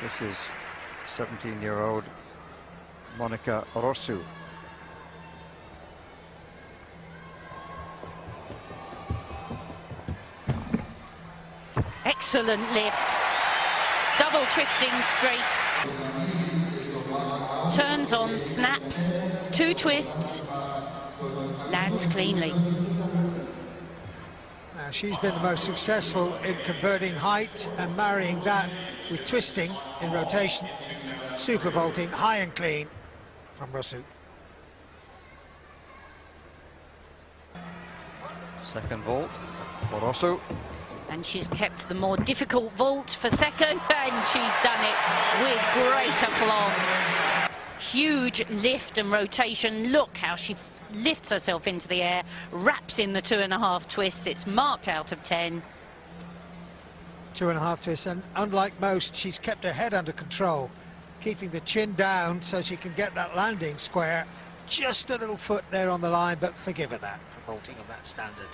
This is 17-year-old Monica Rosu. Excellent lift. Double twisting straight. Turns on, snaps, two twists, lands cleanly. Now, she's been the most successful in converting height and marrying that with twisting in rotation. Super vaulting, high and clean from Rosu. Second vault for Rosu. And she's kept the more difficult vault for second, and she's done it with great aplomb. Huge lift and rotation. Look how she lifts herself into the air, wraps in the two and a half twists. It's marked out of 10. Two and a half twists, and unlike most, she's kept her head under control, keeping the chin down so she can get that landing square. Just a little foot there on the line, but forgive her that for vaulting of that standard.